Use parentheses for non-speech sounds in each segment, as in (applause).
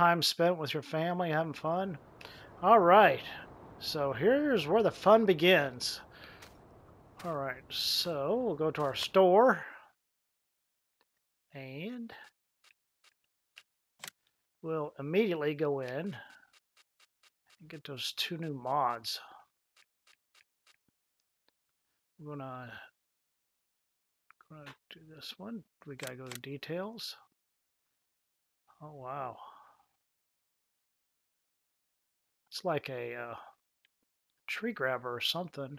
time spent with your family having fun. All right. So here's where the fun begins. All right. So we'll go to our store and we'll immediately go in and get those two new mods. We're gonna, gonna do this one. We gotta go to details. Oh wow. It's like a uh, tree grabber or something.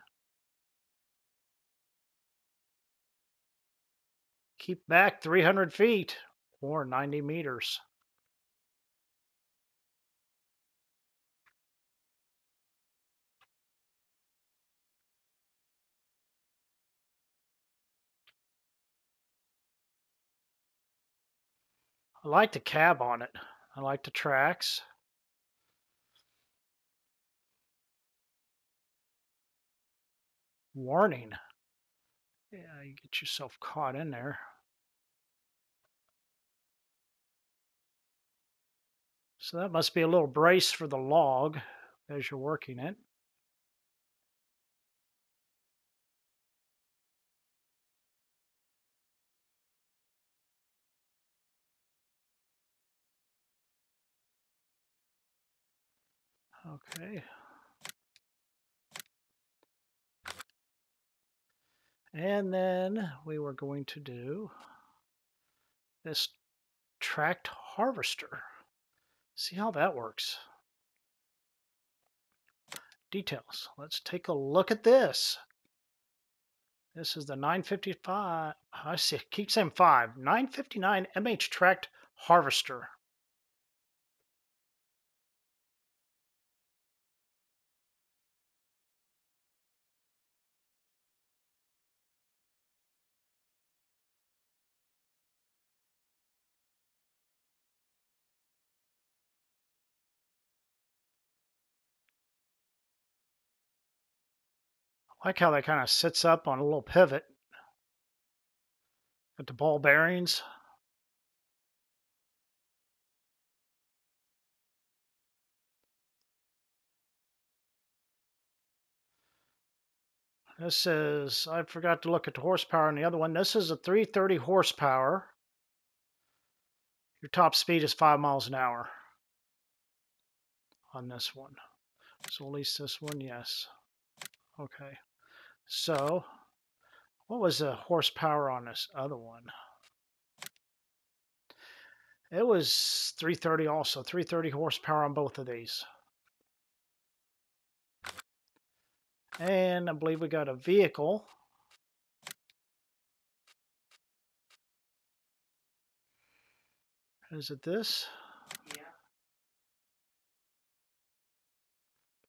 Keep back 300 feet or 90 meters. I like the cab on it. I like the tracks. Warning. Yeah, you get yourself caught in there. So that must be a little brace for the log as you're working it. Okay. And then we were going to do this tracked harvester. See how that works. Details. Let's take a look at this. This is the 955, I see, keep saying 5, 959 MH tracked harvester. Like how that kind of sits up on a little pivot. Got the ball bearings. This is, I forgot to look at the horsepower on the other one. This is a 330 horsepower. Your top speed is 5 miles an hour on this one. So at least this one, yes. Okay. So, what was the horsepower on this other one? It was 330 also, 330 horsepower on both of these. And I believe we got a vehicle. Is it this? Yeah.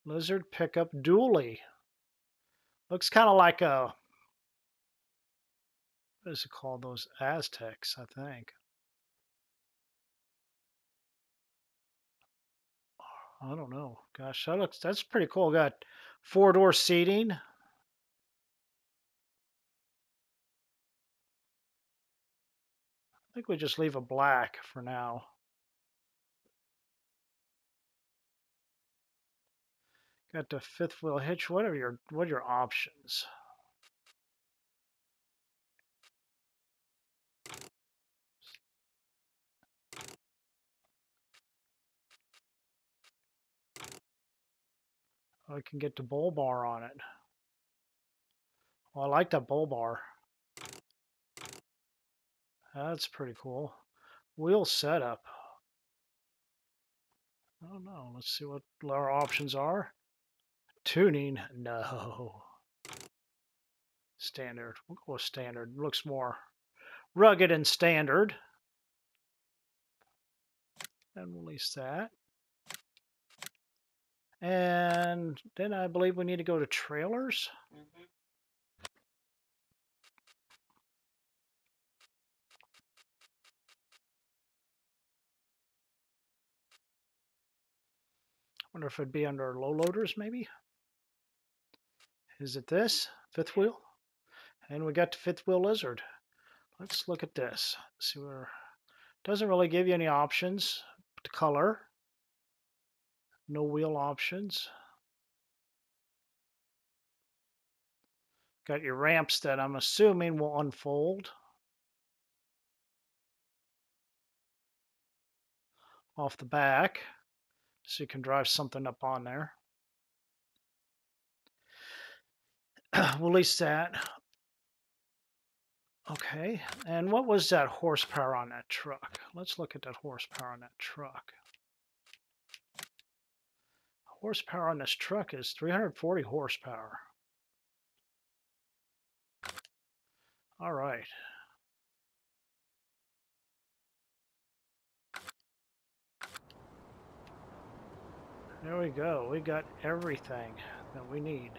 Lizard pickup dually. Looks kind of like a what is it called? Those Aztecs, I think. I don't know. Gosh, that looks that's pretty cool. Got four door seating. I think we just leave a black for now. Got the fifth wheel hitch. What are your what are your options? I can get the bull bar on it. Well, I like that bull bar. That's pretty cool. Wheel setup. I don't know. Let's see what our options are. Tuning? No. Standard. We'll go with standard. Looks more rugged and standard. And release that. And then I believe we need to go to trailers. wonder if it'd be under low loaders maybe. Is it this? Fifth wheel? And we got the fifth wheel lizard. Let's look at this. See where doesn't really give you any options. color. No wheel options. Got your ramps that I'm assuming will unfold. Off the back. So you can drive something up on there. (clears throat) we'll release that. Okay, and what was that horsepower on that truck? Let's look at that horsepower on that truck. Horsepower on this truck is 340 horsepower. All right. There we go. We got everything that we need.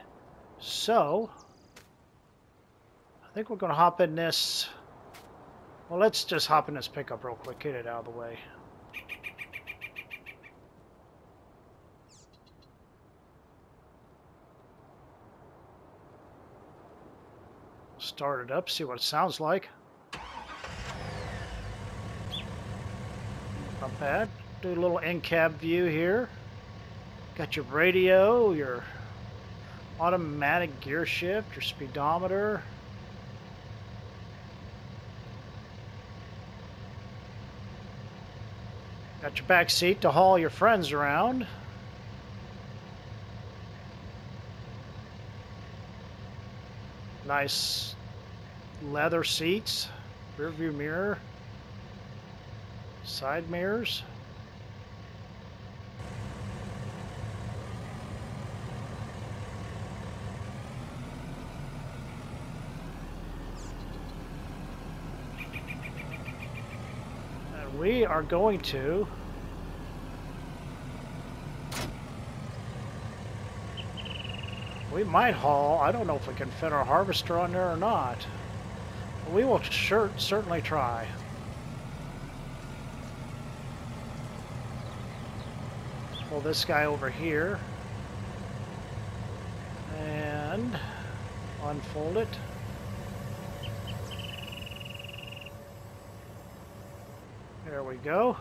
So, I think we're going to hop in this. Well, let's just hop in this pickup real quick, get it out of the way. Start it up, see what it sounds like. Not bad. Do a little in-cab view here. Got your radio, your automatic gear shift, your speedometer, Got your back seat to haul your friends around. Nice leather seats, rear view mirror, side mirrors. we are going to. We might haul I don't know if we can fit our harvester on there or not. We will sure, certainly try. Pull this guy over here. And unfold it There we go.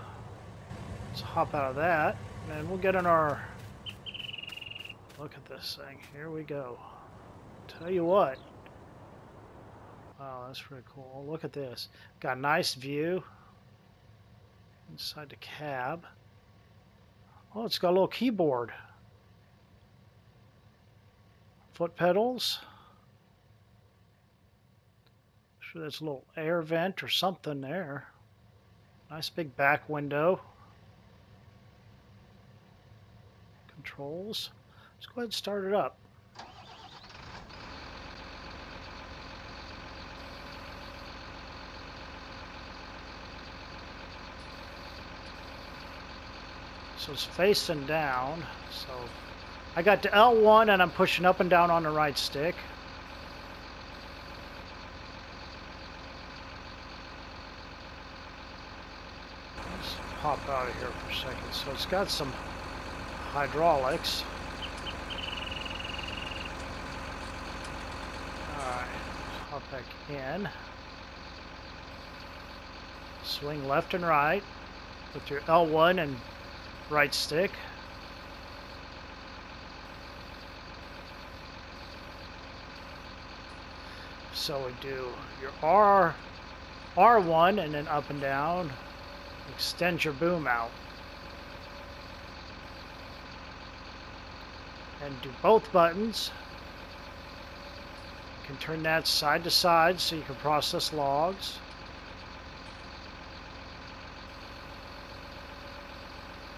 Let's hop out of that, and we'll get in our... Look at this thing. Here we go. Tell you what. Wow, that's pretty cool. Look at this. Got a nice view inside the cab. Oh, it's got a little keyboard. Foot pedals. Sure that's a little air vent or something there. Nice big back window. Controls. Let's go ahead and start it up. So it's facing down. So I got to L1 and I'm pushing up and down on the right stick. Out of here for a second. So it's got some hydraulics. Alright, hop back in. Swing left and right with your L1 and right stick. So we do your R, R1 and then up and down, Extend your boom out. And do both buttons. You can turn that side to side so you can process logs.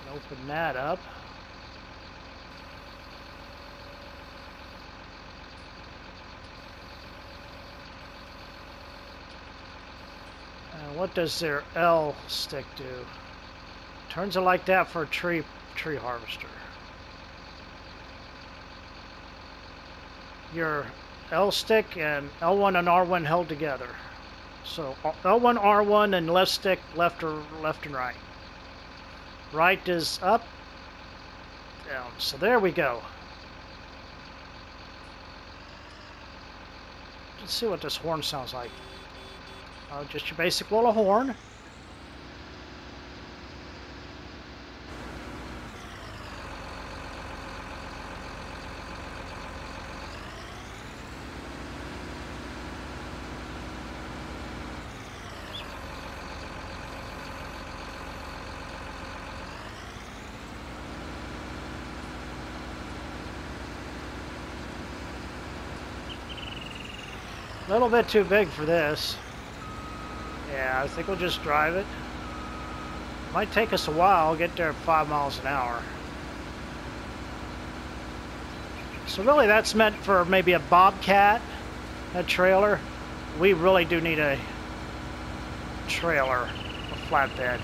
And open that up. What does their L stick do? Turns it like that for a tree tree harvester. Your L stick and L1 and R1 held together. So L1, R1, and left stick left or left and right. Right is up, down. So there we go. Let's see what this horn sounds like. Uh, just your basic little horn. A little bit too big for this. Yeah, I think we'll just drive it. Might take us a while, get there at five miles an hour. So really that's meant for maybe a Bobcat, a trailer. We really do need a trailer, a flatbed,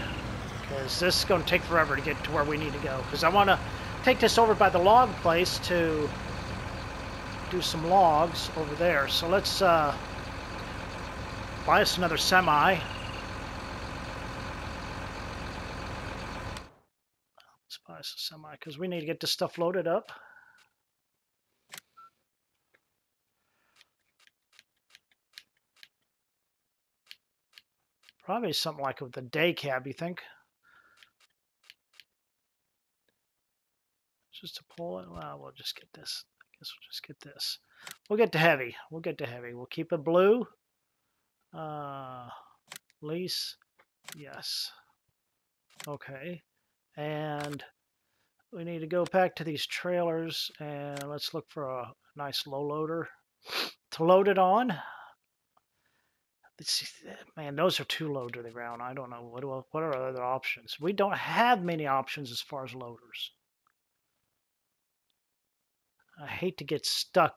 because this is going to take forever to get to where we need to go. Because I want to take this over by the log place to do some logs over there. So let's uh, buy us another semi. Let's buy us a semi because we need to get this stuff loaded up. Probably something like with the day cab, you think? Just to pull it? Well, we'll just get this. I guess we'll just get this. We'll get to heavy. We'll get to heavy. We'll keep it blue. Uh, lease. Yes. Okay. And we need to go back to these trailers and let's look for a nice low loader to load it on man, those are too low to the ground. I don't know what what are other options. We don't have many options as far as loaders. I hate to get stuck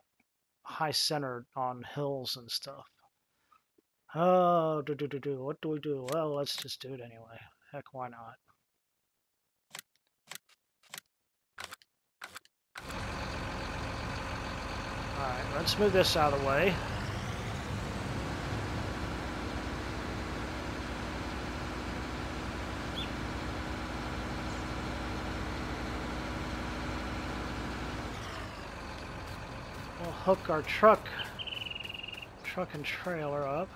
high centered on hills and stuff. Oh, do do do do. What do we do? Well, let's just do it anyway. Heck, why not? All right, let's move this out of the way. We'll hook our truck, truck and trailer up.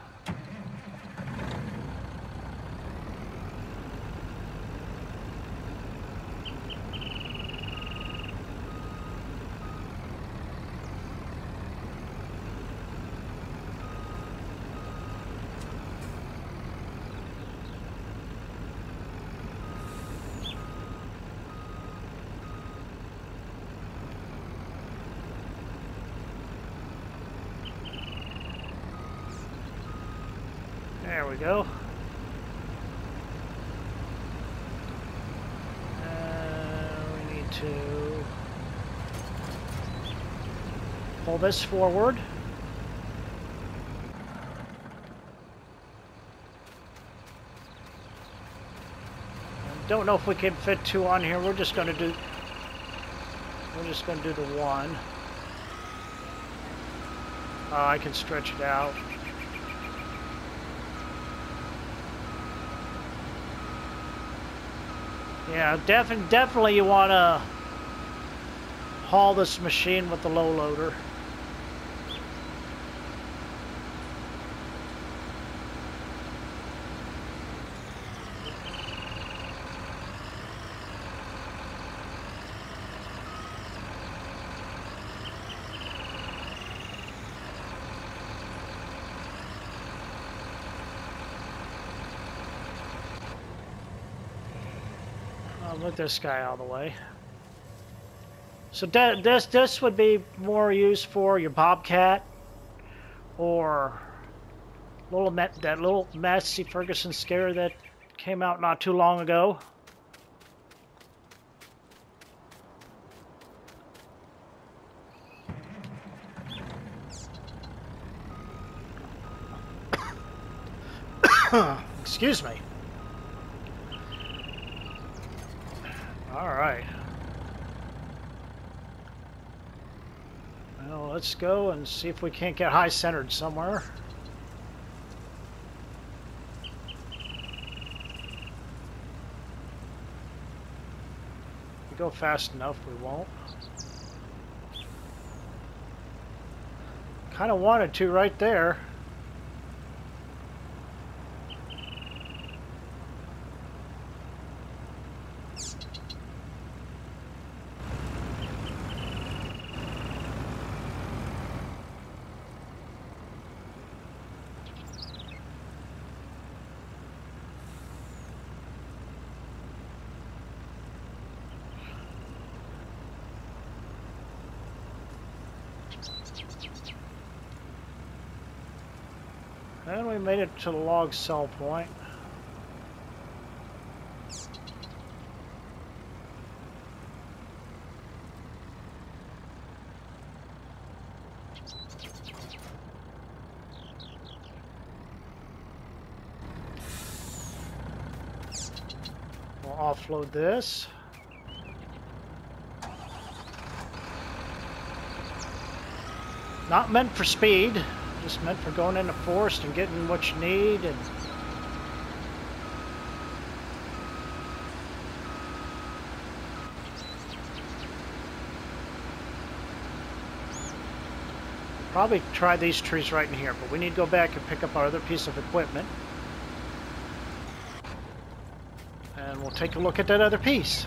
We go. Uh, we need to pull this forward. Don't know if we can fit two on here. We're just going to do. We're just going to do the one. Uh, I can stretch it out. Yeah, definitely, definitely you want to haul this machine with the low loader. Look this guy all the way. So this this would be more used for your Bobcat or little that little Massey Ferguson scare that came out not too long ago. (coughs) Excuse me. Alright. Well, let's go and see if we can't get high centered somewhere. If we go fast enough, we won't. Kind of wanted to right there. It to the log sell point. We'll offload this. Not meant for speed, just meant for going in the forest and getting what you need and probably try these trees right in here, but we need to go back and pick up our other piece of equipment. And we'll take a look at that other piece.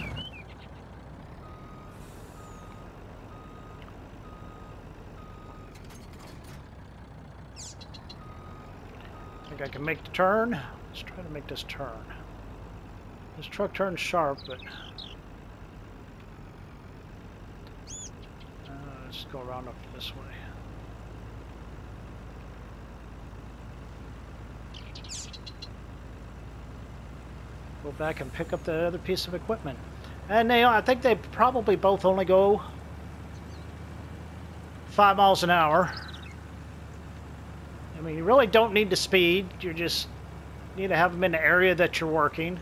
Think I can make the turn. Let's try to make this turn. This truck turns sharp, but... Uh, let's go around up this way. Go back and pick up the other piece of equipment. And they, I think they probably both only go five miles an hour. I mean, you really don't need to speed. You just need to have them in the area that you're working.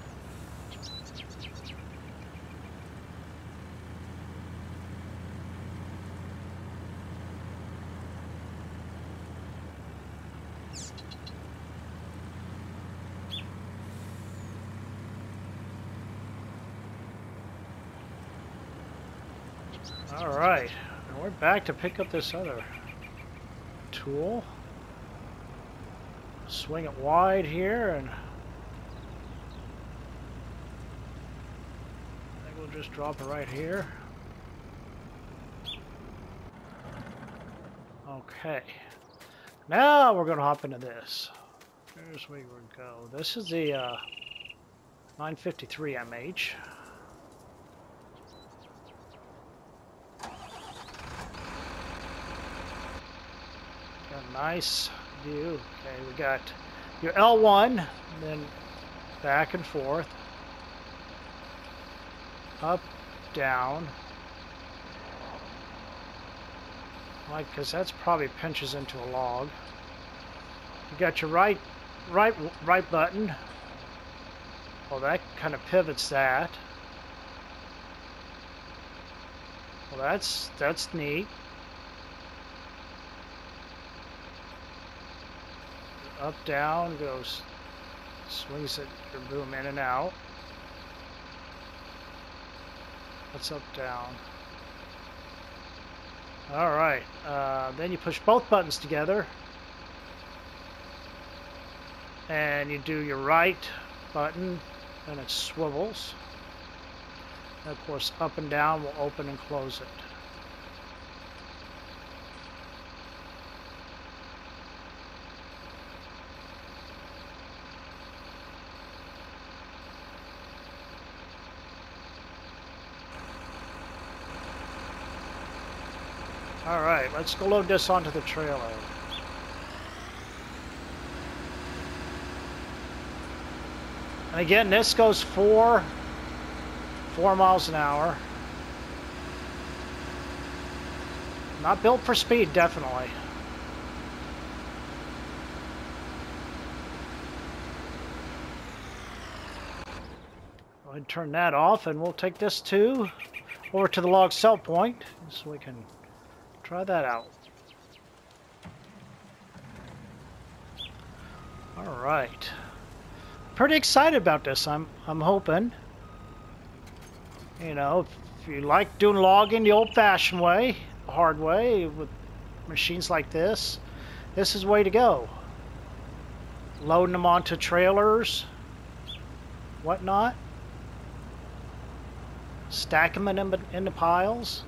All right, we're back to pick up this other tool swing it wide here and I think we'll just drop it right here. Okay. Now we're going to hop into this. Here's where we go. This is the uh, 953 MH. Got a nice view. Okay, we got your L1, then back and forth, up, down. Like, because that's probably pinches into a log. You got your right, right, right button. Well, that kind of pivots that. Well, that's that's neat. Up, down, goes, swings it, your boom in and out. That's up, down. All right, uh, then you push both buttons together and you do your right button and it swivels. And of course, up and down will open and close it. Alright, let's go load this onto the trailer. And again, this goes four, four miles an hour. Not built for speed, definitely. And turn that off and we'll take this too over to the log sell point so we can Try that out. All right. Pretty excited about this. I'm I'm hoping. You know, if you like doing logging the old-fashioned way, the hard way with machines like this, this is the way to go. Loading them onto trailers, whatnot. Stack them in, in the piles.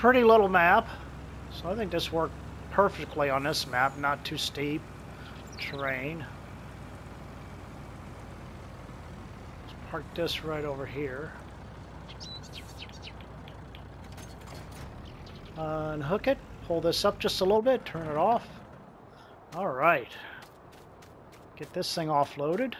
Pretty little map, so I think this worked perfectly on this map, not too steep terrain. Let's park this right over here. Unhook it, pull this up just a little bit, turn it off. All right. Get this thing offloaded.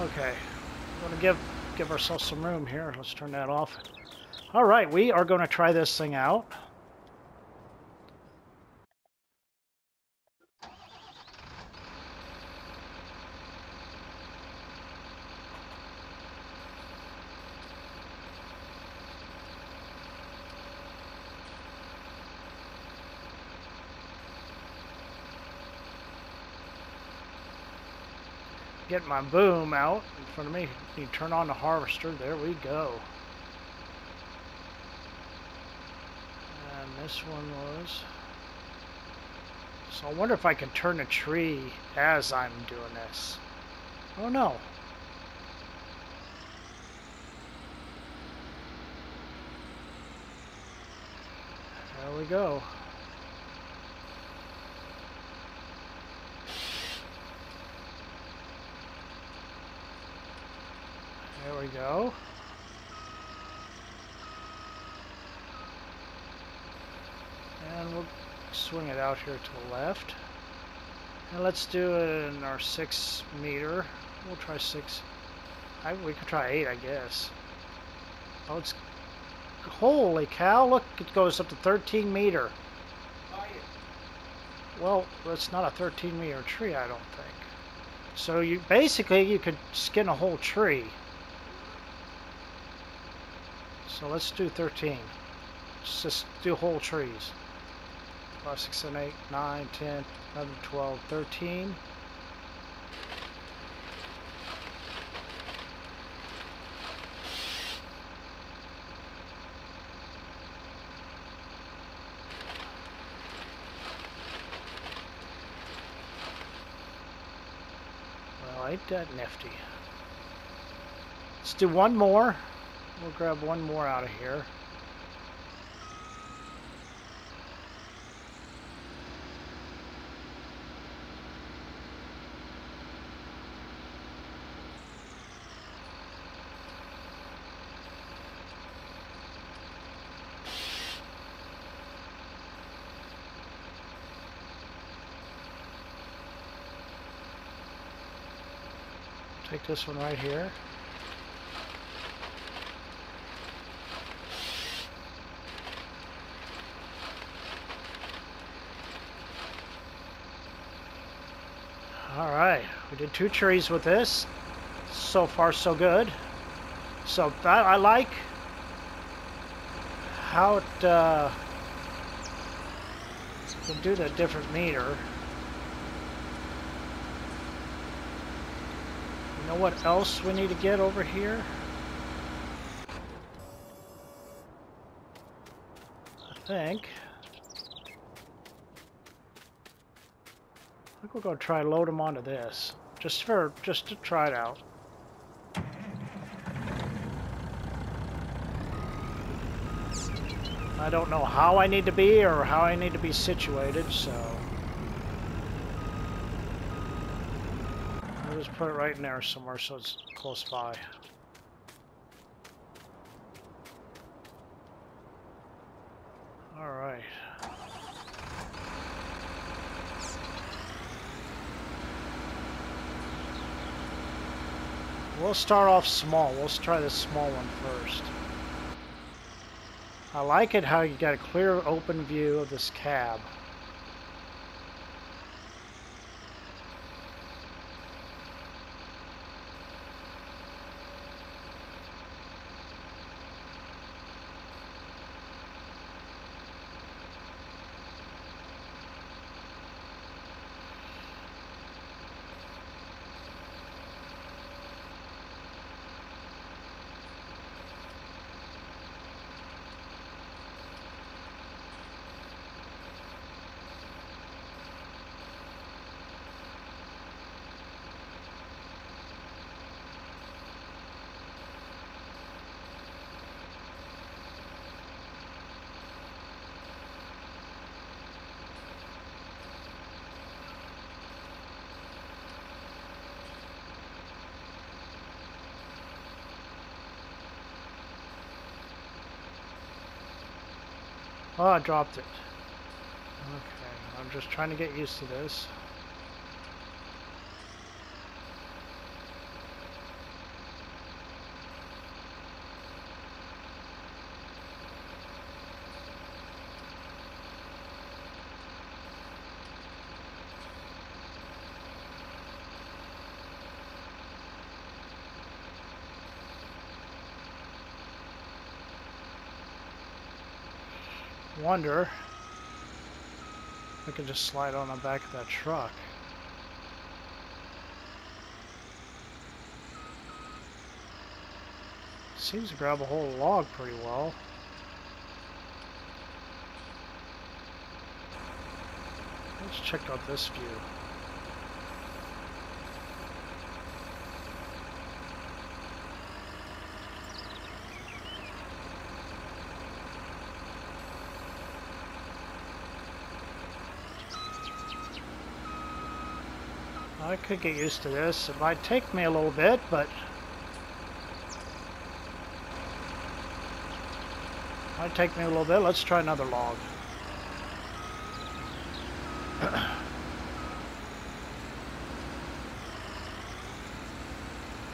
Okay, we're gonna give give ourselves some room here. Let's turn that off. All right, we are going to try this thing out. get my boom out front of me. You turn on the harvester. There we go. And this one was... So I wonder if I can turn a tree as I'm doing this. Oh no. There we go. There we go. And we'll swing it out here to the left. And let's do it in our six meter. We'll try six. I, we could try eight, I guess. Oh, it's... Holy cow, look, it goes up to 13 meter. Well, it's not a 13 meter tree, I don't think. So you basically you could skin a whole tree. So let's do 13. Let's just do whole trees. 5, 6, 7, 8, 9, 10, 11, 12, 13. Well, ain't that nifty. Let's do one more. We'll grab one more out of here. Take this one right here. Alright, we two trees with this. So far so good. So that I like how it uh, can do the different meter. You know what else we need to get over here? I think. I think we're to try load them onto this, just for just to try it out. I don't know how I need to be or how I need to be situated, so I'll just put it right in there somewhere so it's close by. All right. We'll start off small. We'll try this small one first. I like it how you got a clear open view of this cab. Oh, I dropped it. Okay, I'm just trying to get used to this. Wonder if I could just slide on the back of that truck. Seems to grab a whole log pretty well. Let's check out this view. I could get used to this. It might take me a little bit, but... Might take me a little bit. Let's try another log. (clears throat)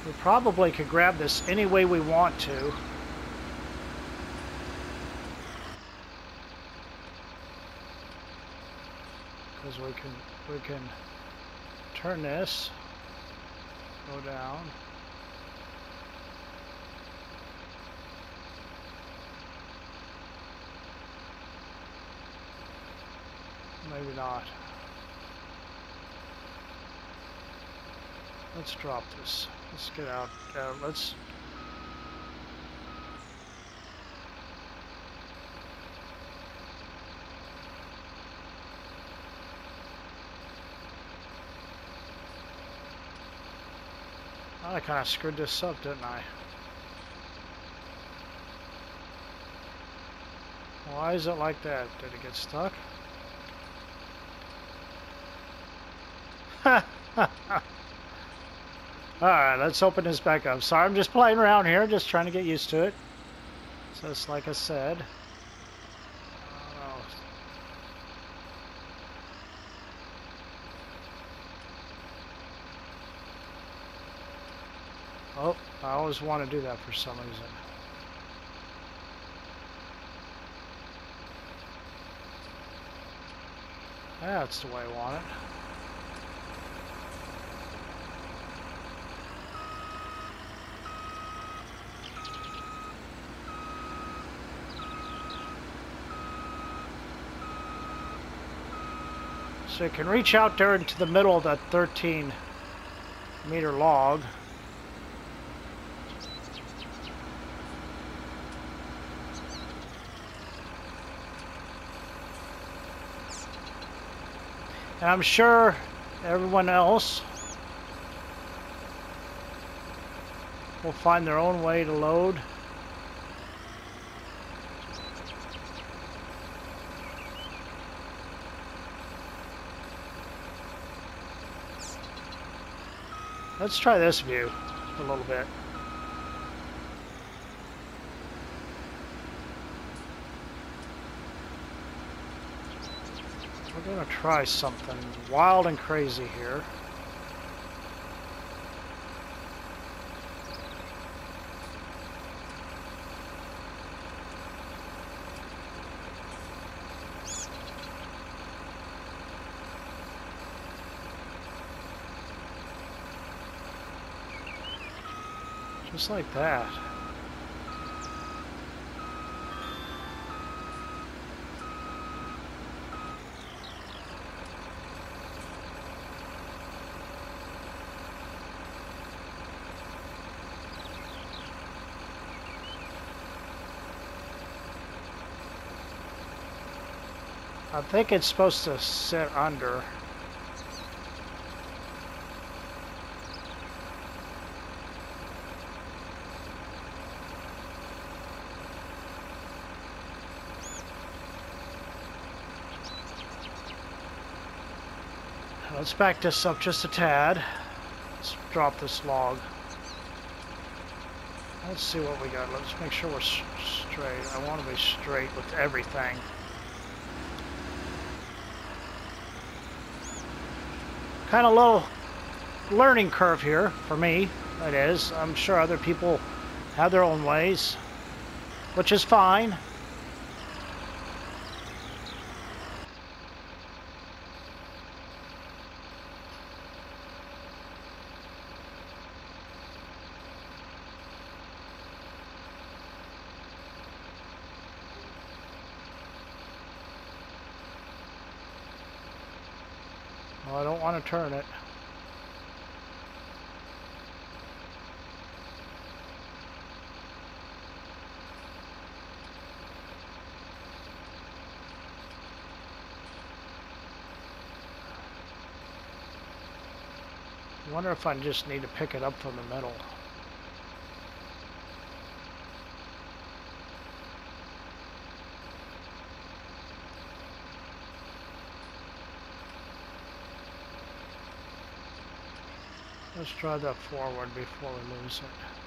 we probably could grab this any way we want to. Because we can, we can turn this, go down. Maybe not. Let's drop this. Let's get out. Uh, let's kind of screwed this up, didn't I? Why is it like that? Did it get stuck? (laughs) Alright, let's open this back up. Sorry, I'm just playing around here, just trying to get used to it. It's like I said. Oh, I always want to do that for some reason. That's the way I want it. So you can reach out there into the middle of that 13 meter log. And I'm sure everyone else will find their own way to load. Let's try this view a little bit. We're to try something wild and crazy here. Just like that. I think it's supposed to sit under. Let's back this up just a tad. Let's drop this log. Let's see what we got. Let's make sure we're straight. I want to be straight with everything. Kind of low learning curve here for me. It is. I'm sure other people have their own ways, which is fine. Turn it. I wonder if I just need to pick it up from the middle. Let's drive that forward before we lose it.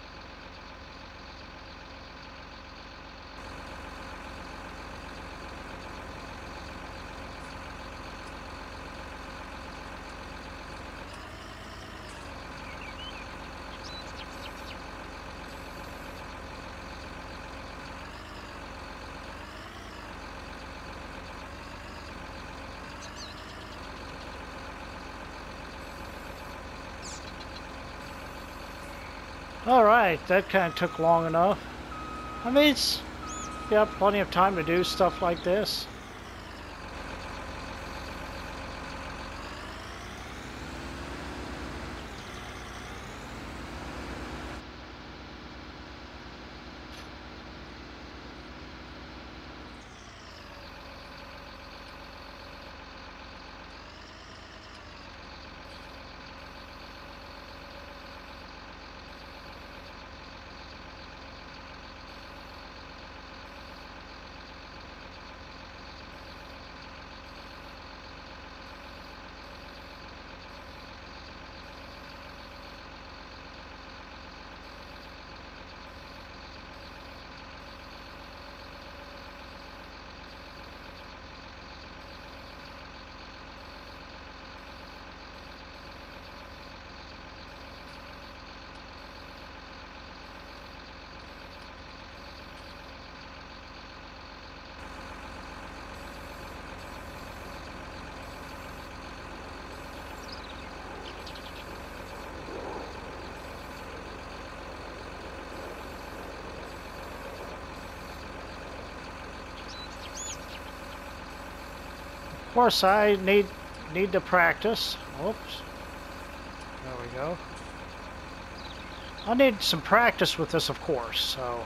Alright, that kind of took long enough. I mean, it's got plenty of time to do stuff like this. Course, I need need to practice. Oops. There we go. I need some practice with this, of course, so...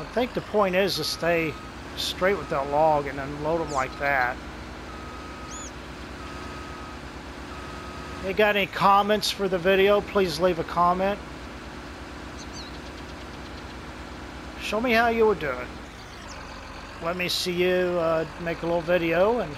I think the point is to stay straight with that log and unload them like that. You got any comments for the video? Please leave a comment. Show me how you would do it let me see you uh, make a little video and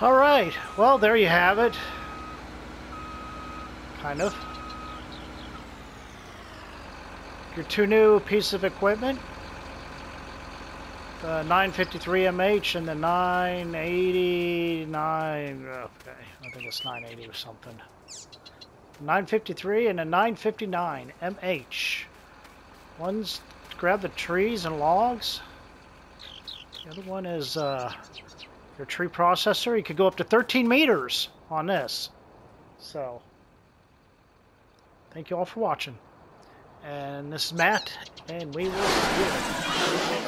All right. Well, there you have it. Kind of. Your two new pieces of equipment. The 953MH and the 989. Okay, I think it's 980 or something. 953 and a 959 MH. One's grab the trees and logs. The other one is uh, your tree processor. You could go up to 13 meters on this. So, thank you all for watching. And this is Matt, and we will.